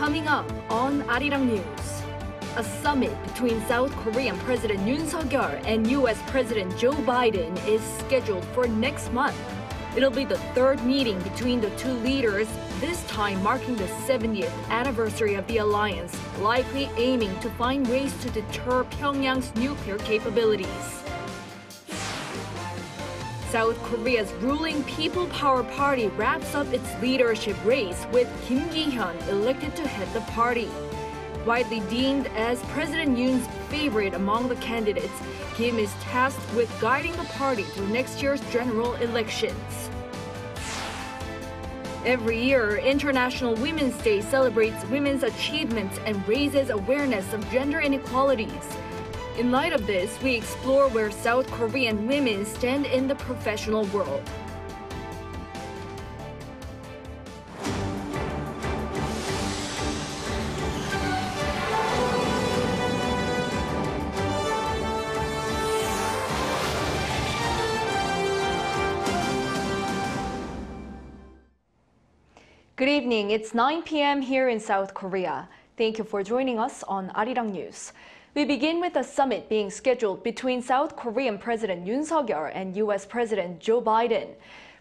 Coming up on Arirang News, a summit between South Korean President Yoon Suk-yeol and U.S. President Joe Biden is scheduled for next month. It'll be the third meeting between the two leaders, this time marking the 70th anniversary of the alliance, likely aiming to find ways to deter Pyongyang's nuclear capabilities. South Korea's ruling People Power Party wraps up its leadership race with Kim Gi-hyeon elected to head the party. Widely deemed as President Yoon's favorite among the candidates, Kim is tasked with guiding the party through next year's general elections. Every year, International Women's Day celebrates women's achievements and raises awareness of gender inequalities. In light of this, we explore where South Korean women stand in the professional world. Good evening. It's 9 p.m. here in South Korea. Thank you for joining us on Arirang News. We begin with a summit being scheduled between South Korean President Yoon Suk-yeol and U.S. President Joe Biden.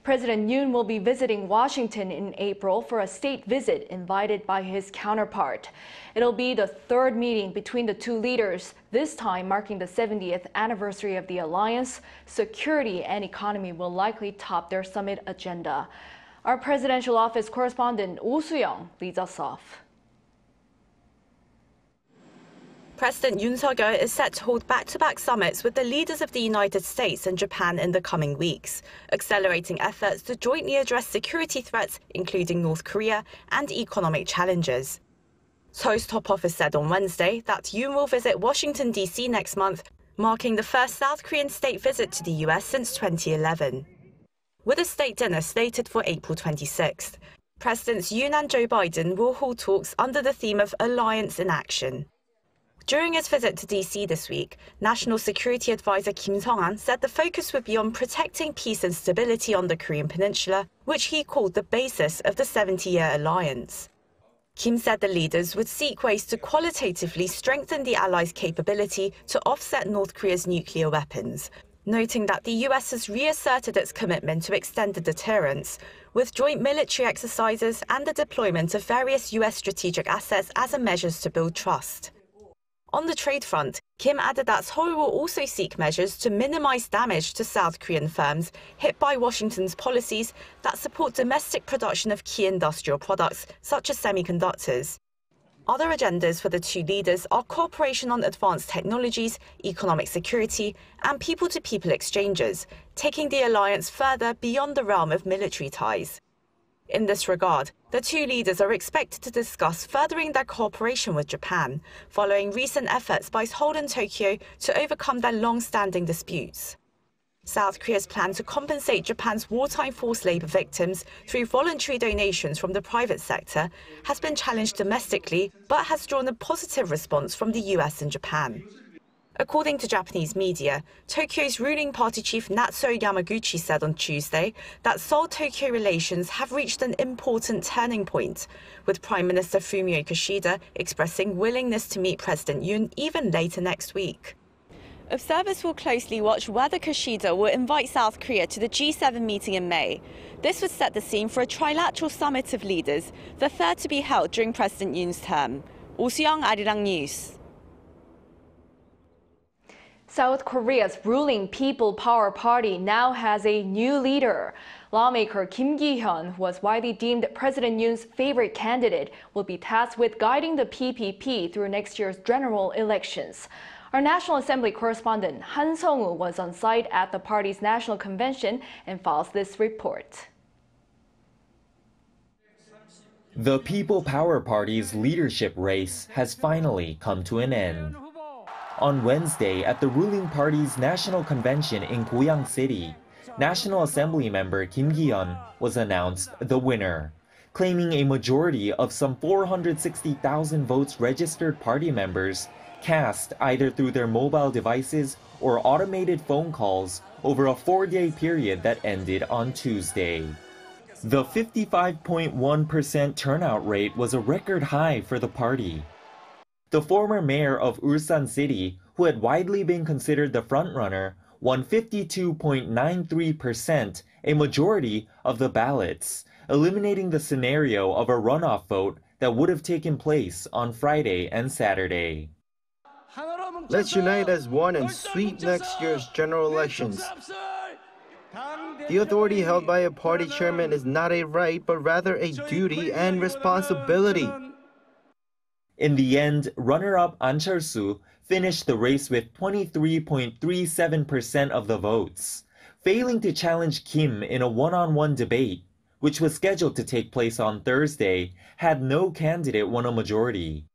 President Yoon will be visiting Washington in April for a state visit invited by his counterpart. It'll be the third meeting between the two leaders, this time marking the 70th anniversary of the alliance. Security and economy will likely top their summit agenda. Our presidential office correspondent Oh Soo-young leads us off. President Yoon Suk-yeol is set to hold back-to-back summits with the leaders of the United States and Japan in the coming weeks, accelerating efforts to jointly address security threats, including North Korea, and economic challenges. Seoul's top office said on Wednesday that Yoon will visit Washington, D.C. next month, marking the first South Korean state visit to the U.S. since 2011. With a state dinner slated for April 26th, Presidents Yoon and Joe Biden will hold talks under the theme of Alliance in Action. During his visit to DC this week, National Security Advisor Kim Sung-han said the focus would be on protecting peace and stability on the Korean peninsula, which he called the basis of the 70-year alliance. Kim said the leaders would seek ways to qualitatively strengthen the allies' capability to offset North Korea's nuclear weapons, noting that the US has reasserted its commitment to extended deterrence, with joint military exercises and the deployment of various US strategic assets as a measures to build trust. On the trade front, Kim added that Seoul will also seek measures to minimize damage to South Korean firms hit by Washington's policies that support domestic production of key industrial products, such as semiconductors. Other agendas for the two leaders are cooperation on advanced technologies, economic security, and people to people exchanges, taking the alliance further beyond the realm of military ties. In this regard, the two leaders are expected to discuss furthering their cooperation with Japan, following recent efforts by Seoul and Tokyo to overcome their long-standing disputes. South Korea's plan to compensate Japan's wartime forced labor victims through voluntary donations from the private sector has been challenged domestically, but has drawn a positive response from the US and Japan. According to Japanese media, Tokyo's ruling party chief Natsuo Yamaguchi said on Tuesday that Seoul-Tokyo relations have reached an important turning point, with Prime Minister Fumio Kishida expressing willingness to meet President Yoon even later next week. Observers will closely watch whether Kishida will invite South Korea to the G7 meeting in May. This would set the scene for a trilateral summit of leaders, the third to be held during President Yoon's term. Oh Soo-young, Arirang News. South Korea's ruling People Power Party now has a new leader. Lawmaker Kim Gi-hyeon, who was widely deemed President Yoon's favorite candidate, will be tasked with guiding the PPP through next year's general elections. Our National Assembly correspondent Han Sung-woo was on site at the party's national convention and files this report. The People Power Party's leadership race has finally come to an end. On Wednesday, at the ruling party's national convention in Goyang City, National Assembly member Kim Gi-hyeon was announced the winner, claiming a majority of some 460,000 votes registered party members cast either through their mobile devices or automated phone calls over a four-day period that ended on Tuesday. The 55.1% turnout rate was a record high for the party. The former mayor of Ulsan City, who had widely been considered the frontrunner, won 52.93%, a majority of the ballots, eliminating the scenario of a runoff vote that would have taken place on Friday and Saturday. Let's unite as one and sweep next year's general elections. The authority held by a party chairman is not a right, but rather a duty and responsibility. In the end, runner-up An Cheol-soo finished the race with 23.37% of the votes, failing to challenge Kim in a one-on-one debate, which was scheduled to take place on Thursday, had no candidate won a majority.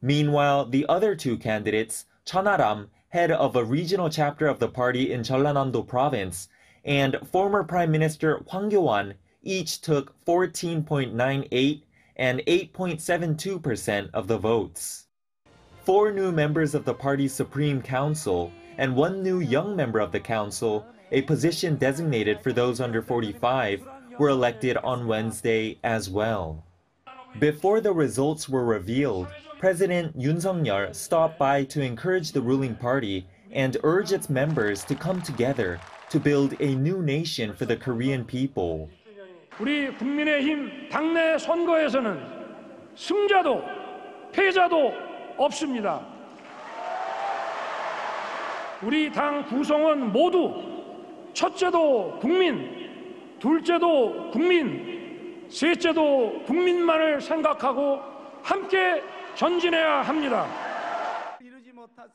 Meanwhile, the other two candidates, Chon Ha-ram, head of a regional chapter of the party in Jeollanam-do province, and former Prime Minister Hwang Kyo-ahn each took 14.98 and 8.72% of the votes. Four new members of the party's Supreme Council and one new young member of the council, a position designated for those under 45, were elected on Wednesday as well. Before the results were revealed, President Yoon Suk-yeol stopped by to encourage the ruling party and urge its members to come together to build a new nation for the Korean people. 우리 국민의힘 당내 선거에서는 승자도 패자도 없습니다. 우리 당 구성원 모두 첫째도 국민, 둘째도 국민, 셋째도 국민만을 생각하고 함께 전진해야 합니다.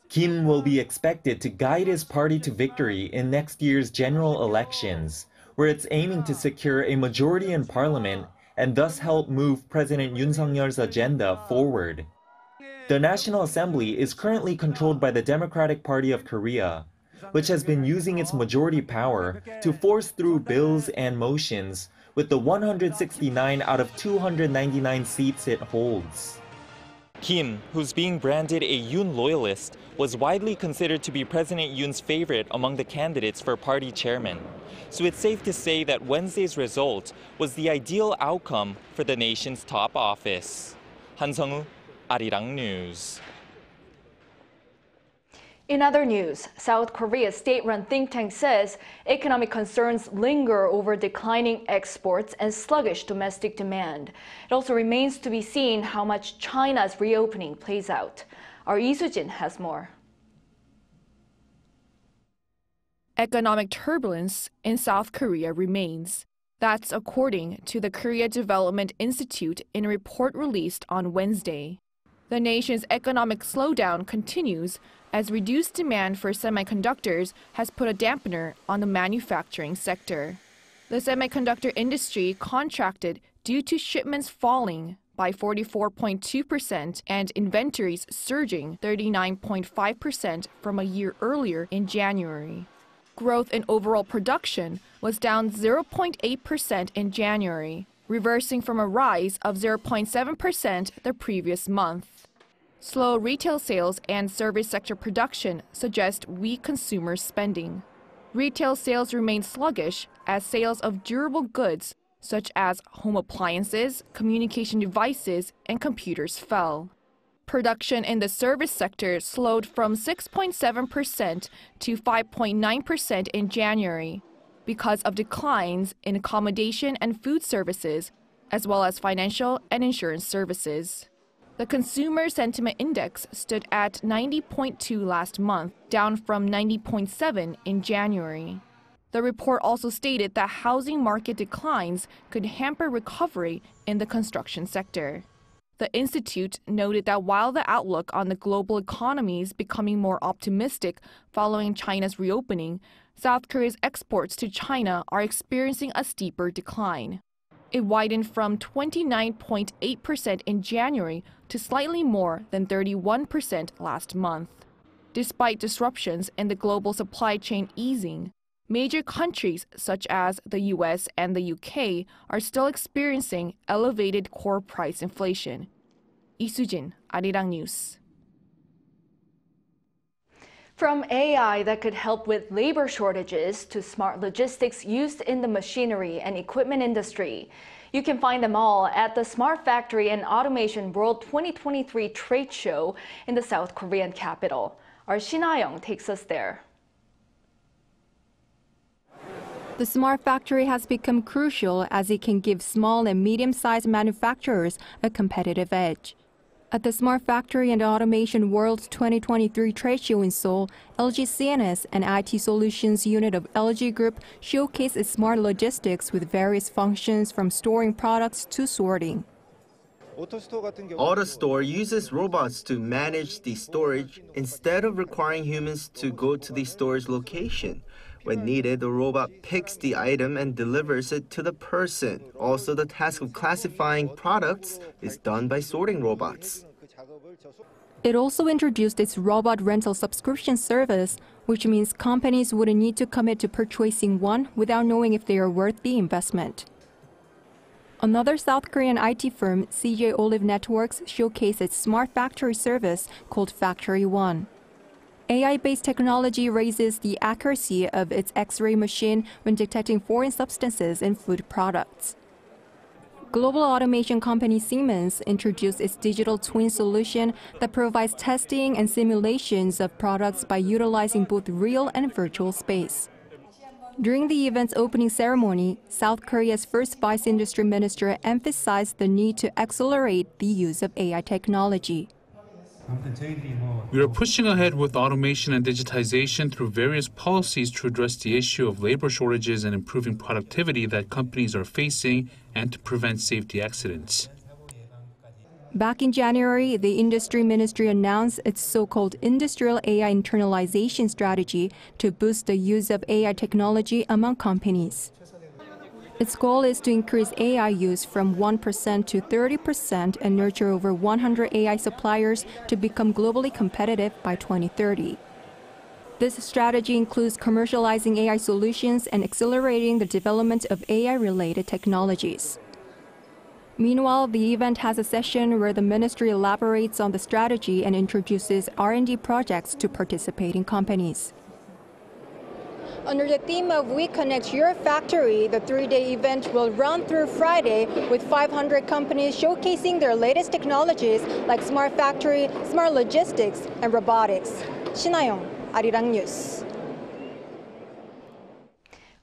Kim will be expected to guide his party to victory in next year's general elections, where it's aiming to secure a majority in parliament and thus help move President Yoon Suk-yeol's agenda forward. The National Assembly is currently controlled by the Democratic Party of Korea, which has been using its majority power to force through bills and motions with the 169 out of 299 seats it holds. Kim, who's being branded a Yoon loyalist, was widely considered to be President Yoon's favorite among the candidates for party chairman. So it's safe to say that Wednesday's result was the ideal outcome for the nation's top office. Han Sung-woo, Arirang News. In other news, South Korea's state-run think tank says economic concerns linger over declining exports and sluggish domestic demand. It also remains to be seen how much China's reopening plays out. Our Lee has more. Economic turbulence in South Korea remains. That's according to the Korea Development Institute in a report released on Wednesday. The nation's economic slowdown continues as reduced demand for semiconductors has put a dampener on the manufacturing sector. The semiconductor industry contracted due to shipments falling by 44.2% and inventories surging 39.5% from a year earlier in January. Growth in overall production was down 0.8% in January, reversing from a rise of 0.7% the previous month. Slow retail sales and service sector production suggest weak consumer spending. Retail sales remain sluggish as sales of durable goods such as home appliances, communication devices, and computers fell. Production in the service sector slowed from 6.7% to 5.9% in January because of declines in accommodation and food services, as well as financial and insurance services. The Consumer Sentiment Index stood at 90.2 last month, down from 90.7 in January. The report also stated that housing market declines could hamper recovery in the construction sector. The institute noted that while the outlook on the global economy is becoming more optimistic following China's reopening, South Korea's exports to China are experiencing a steeper decline. It widened from 29.8% in January to slightly more than 31% last month. Despite disruptions and the global supply chain easing, major countries such as the US and the UK are still experiencing elevated core price inflation. Lee Sujin, Arirang News. From AI that could help with labor shortages to smart logistics used in the machinery and equipment industry. You can find them all at the Smart Factory and Automation World 2023 trade show in the South Korean capital. Our Shin young takes us there. The smart factory has become crucial as it can give small and medium-sized manufacturers a competitive edge. At the Smart Factory and Automation World 2023 trade show in Seoul, LG CNS and IT Solutions unit of LG Group showcased its smart logistics with various functions from storing products to sorting. AutoStore uses robots to manage the storage instead of requiring humans to go to the storage location. When hmm. needed, the robot picks the item and delivers it to the person. Also, the task of classifying products is done by sorting robots. It also introduced its robot rental subscription service, which means companies wouldn't need to commit to purchasing one without knowing if they are worth the investment. Another South Korean IT firm, CJ Olive Networks, showcased its smart factory service called Factory One. AI based technology raises the accuracy of its X ray machine when detecting foreign substances in food products. Global automation company Siemens introduced its digital twin solution that provides testing and simulations of products by utilizing both real and virtual space. During the event's opening ceremony, South Korea's first vice industry minister emphasized the need to accelerate the use of AI technology. We are pushing ahead with automation and digitization through various policies to address the issue of labor shortages and improving productivity that companies are facing and to prevent safety accidents. Back in January, the industry ministry announced its so called industrial AI internalization strategy to boost the use of AI technology among companies. Its goal is to increase AI use from 1% to 30% and nurture over 100 AI suppliers to become globally competitive by 2030. This strategy includes commercializing AI solutions and accelerating the development of AI-related technologies. Meanwhile, the event has a session where the ministry elaborates on the strategy and introduces R&D projects to participating companies. Under the theme of We Connect Your Factory, the three-day event will run through Friday with 500 companies showcasing their latest technologies like smart factory, smart logistics, and robotics. 신하영, Arirang News.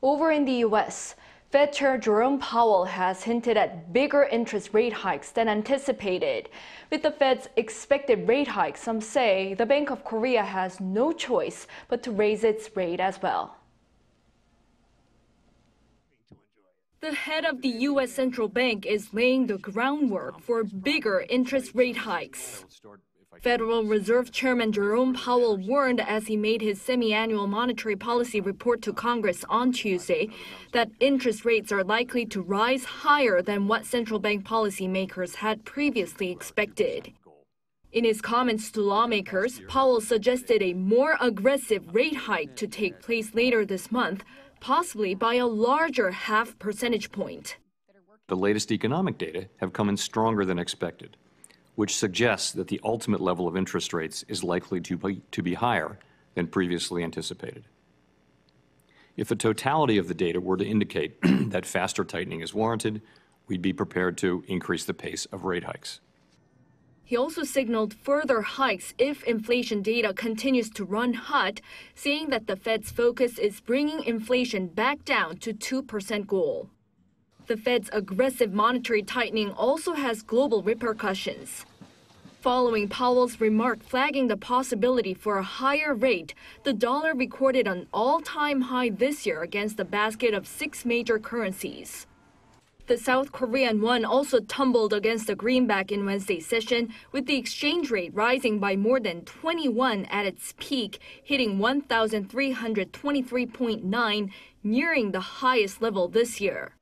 Over in the U.S., Fed Chair Jerome Powell has hinted at bigger interest rate hikes than anticipated. With the Fed's expected rate hike, some say the Bank of Korea has no choice but to raise its rate as well. The head of the U.S. Central Bank is laying the groundwork for bigger interest rate hikes. Federal Reserve Chairman Jerome Powell warned as he made his semi annual monetary policy report to Congress on Tuesday that interest rates are likely to rise higher than what central bank policymakers had previously expected. In his comments to lawmakers, Powell suggested a more aggressive rate hike to take place later this month possibly by a larger half percentage point. The latest economic data have come in stronger than expected, which suggests that the ultimate level of interest rates is likely to be, to be higher than previously anticipated. If the totality of the data were to indicate that faster tightening is warranted, we'd be prepared to increase the pace of rate hikes. He also signaled further hikes if inflation data continues to run hot, saying that the Fed's focus is bringing inflation back down to 2% goal. The Fed's aggressive monetary tightening also has global repercussions. Following Powell's remark flagging the possibility for a higher rate, the dollar recorded an all-time high this year against a basket of six major currencies. The South Korean won also tumbled against the greenback in Wednesday's session, with the exchange rate rising by more than 21 at its peak, hitting 1,323.9, nearing the highest level this year.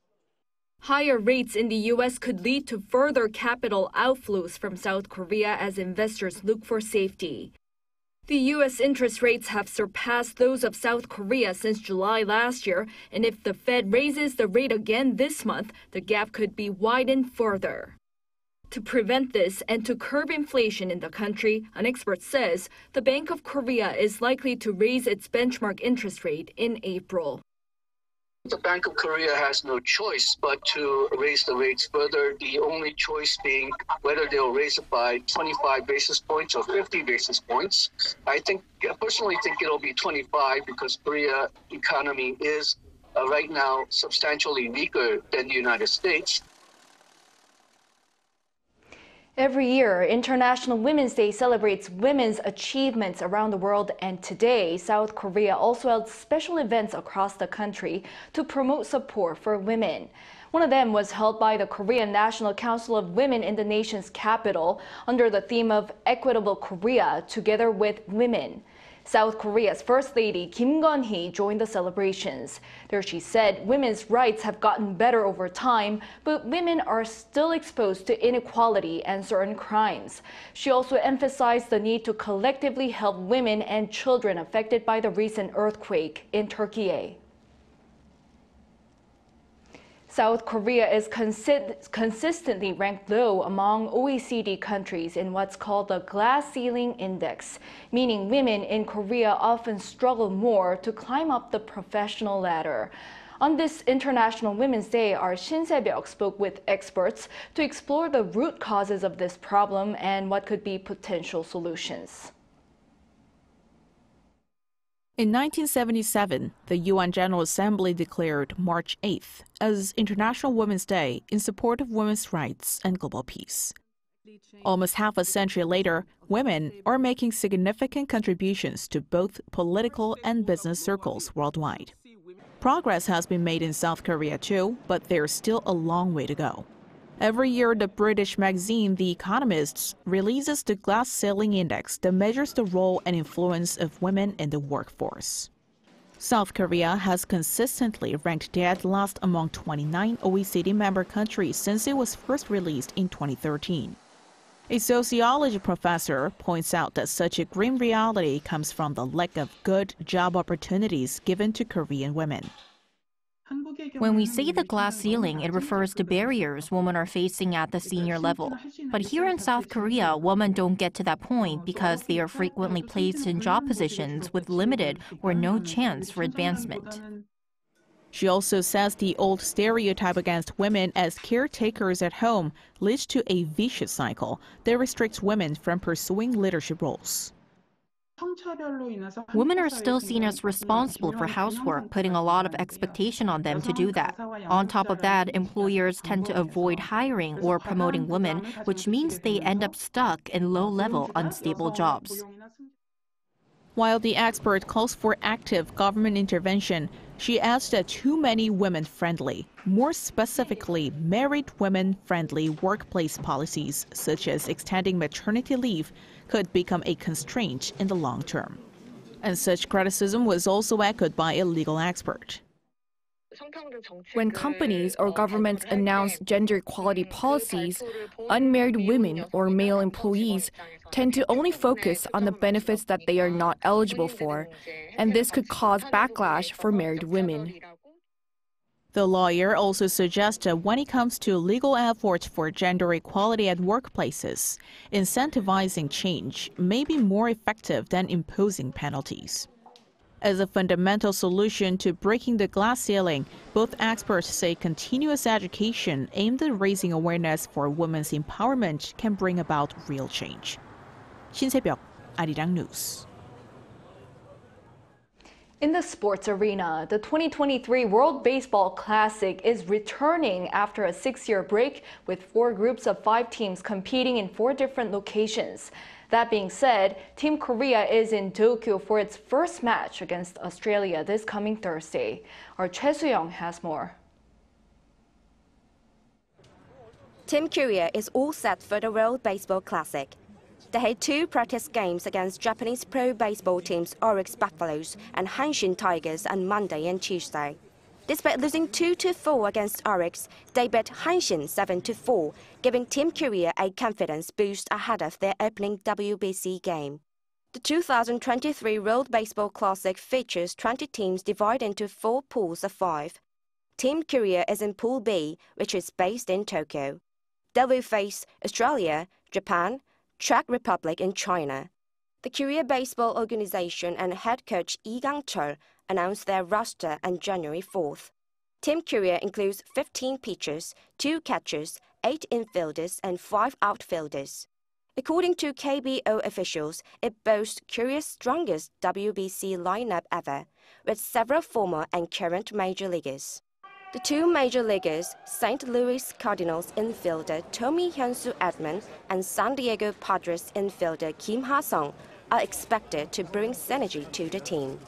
Higher rates in the U.S. could lead to further capital outflows from South Korea as investors look for safety. The U.S. interest rates have surpassed those of South Korea since July last year, and if the Fed raises the rate again this month, the gap could be widened further. To prevent this and to curb inflation in the country, an expert says the Bank of Korea is likely to raise its benchmark interest rate in April. The Bank of Korea has no choice but to raise the rates further, the only choice being whether they'll raise it by 25 basis points or 50 basis points. I think, I personally think it'll be 25 because Korea economy is uh, right now substantially weaker than the United States. Every year, International Women's Day celebrates women's achievements around the world, and today, South Korea also held special events across the country to promote support for women. One of them was held by the Korean National Council of Women in the nation's capital under the theme of Equitable Korea Together with Women. South Korea's First Lady Kim Keon-hee joined the celebrations. There she said women's rights have gotten better over time, but women are still exposed to inequality and certain crimes. She also emphasized the need to collectively help women and children affected by the recent earthquake in Turkey. South Korea is consi consistently ranked low among OECD countries in what's called the glass ceiling index, meaning women in Korea often struggle more to climb up the professional ladder. On this International Women's Day, our Shin Se-byuk spoke with experts to explore the root causes of this problem and what could be potential solutions. In 1977, the UN General Assembly declared March 8th as International Women's Day in support of women's rights and global peace. Almost half a century later, women are making significant contributions to both political and business circles worldwide. Progress has been made in South Korea too, but there's still a long way to go. Every year, the British magazine The Economist releases the Glass Ceiling Index that measures the role and influence of women in the workforce. South Korea has consistently ranked dead last among 29 OECD member countries since it was first released in 2013. A sociology professor points out that such a grim reality comes from the lack of good job opportunities given to Korean women. When we say the glass ceiling, it refers to barriers women are facing at the senior level. But here in South Korea, women don't get to that point because they are frequently placed in job positions with limited or no chance for advancement. She also says the old stereotype against women as caretakers at home leads to a vicious cycle that restricts women from pursuing leadership roles. Women are still seen as responsible for housework, putting a lot of expectation on them to do that. On top of that, employers tend to avoid hiring or promoting women, which means they end up stuck in low level, unstable jobs. While the expert calls for active government intervention, she adds that too many women friendly, more specifically, married women friendly workplace policies, such as extending maternity leave, could become a constraint in the long term. And such criticism was also echoed by a legal expert. When companies or governments announce gender equality policies, unmarried women or male employees tend to only focus on the benefits that they are not eligible for, and this could cause backlash for married women. The lawyer also suggested when it comes to legal efforts for gender equality at workplaces, incentivizing change may be more effective than imposing penalties. As a fundamental solution to breaking the glass ceiling, both experts say continuous education aimed at raising awareness for women's empowerment can bring about real change. Shin Se-byuk, Arirang News. In the sports arena, the 2023 World Baseball Classic is returning after a six-year break with four groups of five teams competing in four different locations. That being said, Team Korea is in Tokyo for its first match against Australia this coming Thursday. Our Choi Soo-young has more. Team Korea is all set for the World Baseball Classic. They had two practice games against Japanese pro baseball teams Orix Buffaloes and Hanshin Tigers on Monday and Tuesday. Despite losing 2-4 against Orix, they beat Hanshin 7-4, giving Team Korea a confidence boost ahead of their opening WBC game. The 2023 World Baseball Classic features 20 teams divided into four pools of five. Team Korea is in Pool B, which is based in Tokyo. They will face Australia, Japan, Czech Republic, and China. The Korea Baseball Organization and head coach Lee Gang-chul announced their roster on January 4th. Team Korea includes 15 pitchers, 2 catchers, 8 infielders, and 5 outfielders. According to KBO officials, it boasts Korea's strongest WBC lineup ever, with several former and current major leaguers. The two major leaguers, St. Louis Cardinals infielder Tommy Hyunsu Edman and San Diego Padres infielder Kim Ha-sung, are expected to bring synergy to the team.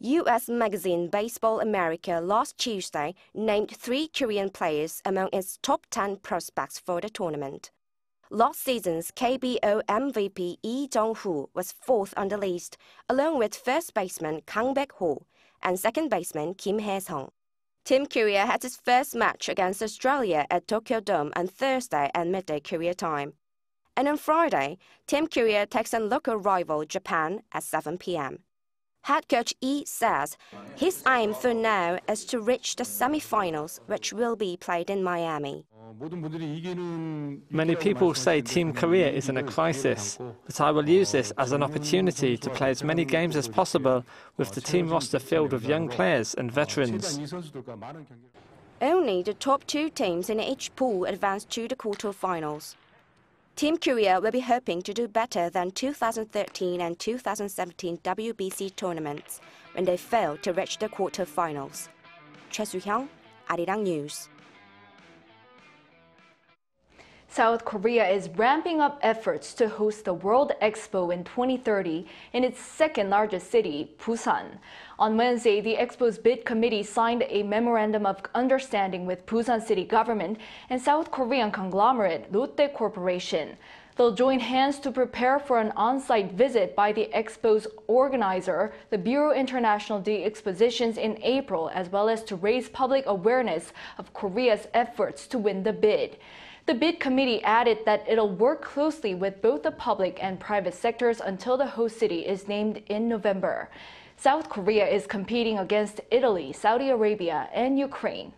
U.S. magazine Baseball America last Tuesday named three Korean players among its top 10 prospects for the tournament. Last season's KBO MVP Lee Jong-hoo was fourth on the list, along with first baseman Kang Baek-ho and second baseman Kim Hae-sung. Team Korea has its first match against Australia at Tokyo Dome on Thursday at midday Korea time. And on Friday, Team Korea takes on local rival Japan at 7 p.m. Head coach Lee says his aim for now is to reach the semi-finals, which will be played in Miami. Many people say Team Korea is in a crisis, but I will use this as an opportunity to play as many games as possible with the team roster filled with young players and veterans. Only the top two teams in each pool advance to the quarterfinals. Team Korea will be hoping to do better than 2013 and 2017 WBC tournaments when they failed to reach the quarterfinals. Choi Soo-hyung, Arirang News. South Korea is ramping up efforts to host the World Expo in 2030 in its second largest city, Busan. On Wednesday, the Expo's bid committee signed a memorandum of understanding with Busan city government and South Korean conglomerate Lotte Corporation. They'll join hands to prepare for an on-site visit by the Expo's organizer, the Bureau International des Expositions in April, as well as to raise public awareness of Korea's efforts to win the bid. The bid committee added that it'll work closely with both the public and private sectors until the host city is named in November. South Korea is competing against Italy, Saudi Arabia, and Ukraine.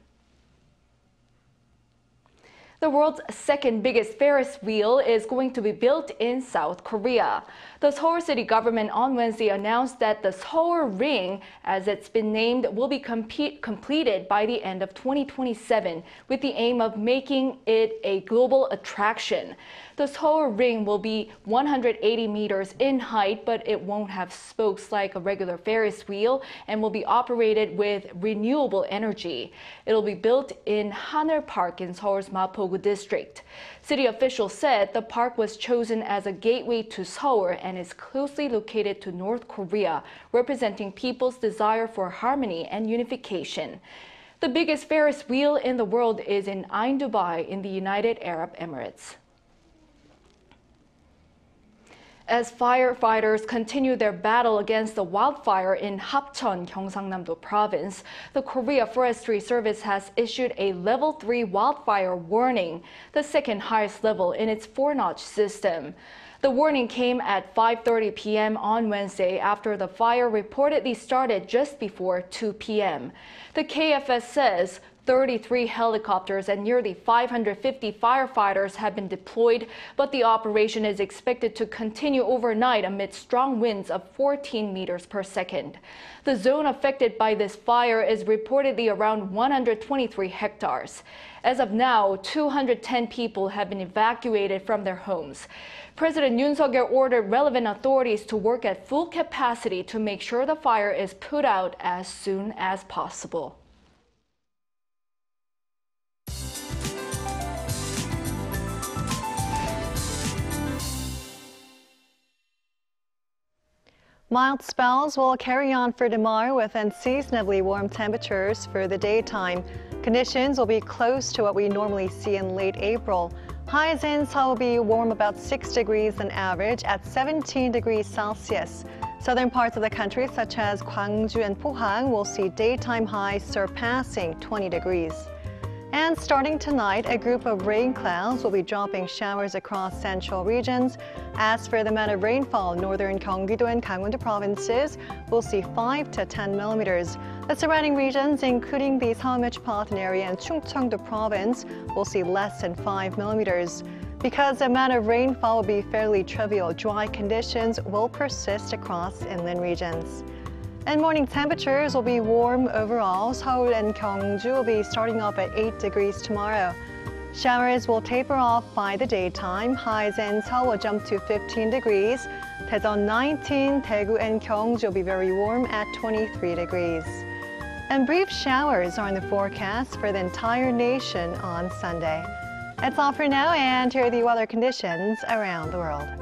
The world's second biggest Ferris wheel is going to be built in South Korea. The Seoul city government on Wednesday announced that the Seoul Ring, as it's been named, will be completed by the end of 2027 with the aim of making it a global attraction. The Seoul Ring will be 180 meters in height, but it won't have spokes like a regular Ferris wheel and will be operated with renewable energy. It'll be built in Haneul Park in Seoul's Mapogu district. City officials said the park was chosen as a gateway to Seoul and is closely located to North Korea, representing people's desire for harmony and unification. The biggest Ferris wheel in the world is in Ain Dubai in the United Arab Emirates. As firefighters continue their battle against the wildfire in Hapcheon, Gyeongsangnam-do province, the Korea Forestry Service has issued a level 3 wildfire warning, the second highest level in its four-notch system. The warning came at 5:30 p.m. on Wednesday after the fire reportedly started just before 2 p.m. The KFS says 33 helicopters and nearly 550 firefighters have been deployed, but the operation is expected to continue overnight amid strong winds of 14 meters per second. The zone affected by this fire is reportedly around 123 hectares. As of now, 210 people have been evacuated from their homes. President Yoon Suk-yeol ordered relevant authorities to work at full capacity to make sure the fire is put out as soon as possible. Mild spells will carry on for tomorrow with unseasonably warm temperatures for the daytime. Conditions will be close to what we normally see in late April. Highs in Seoul will be warm about 6 degrees on average at 17 degrees Celsius. Southern parts of the country, such as Gwangju and Pohang, will see daytime highs surpassing 20 degrees. And starting tonight, a group of rain clouds will be dropping showers across central regions. As for the amount of rainfall, northern Gyeonggi-do and Gangwon-do provinces will see 5 to 10 millimeters. The surrounding regions, including the Seoul metropolitan area and Chungcheong-do province, will see less than 5 millimeters. Because the amount of rainfall will be fairly trivial, dry conditions will persist across inland regions. And morning temperatures will be warm overall. Seoul and Gyeongju will be starting off at 8 degrees tomorrow. Showers will taper off by the daytime. Highs in Seoul will jump to 15 degrees. Daejeon 19, Daegu and Gyeongju will be very warm at 23 degrees. And brief showers are in the forecast for the entire nation on Sunday. That's all for now, and here are the weather conditions around the world.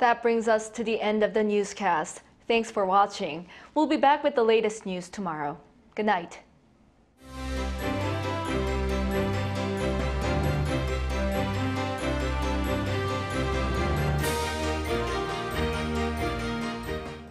That brings us to the end of the newscast. Thanks for watching. We'll be back with the latest news tomorrow. Good night.